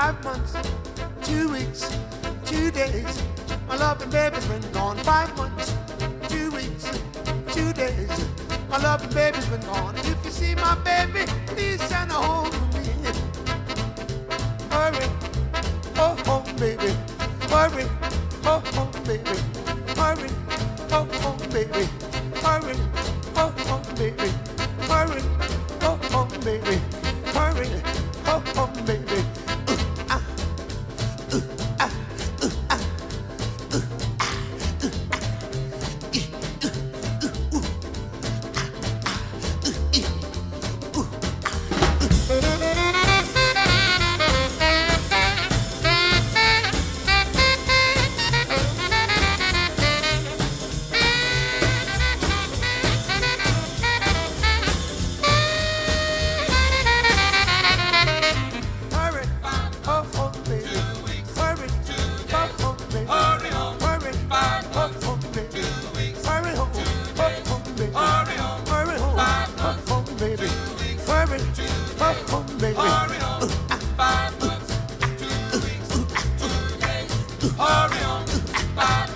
five months, two weeks, two days. My loving baby's been gone five months, two weeks, two days. My loving baby's been gone. If you see my baby, please send her home to me. Hurry, oh home, baby. Hurry, oh home, baby. Hurry, oh home, baby. Hurry, oh home, baby. Hurry, oh home, baby. Hurry, oh home, baby. Hurry, Orion.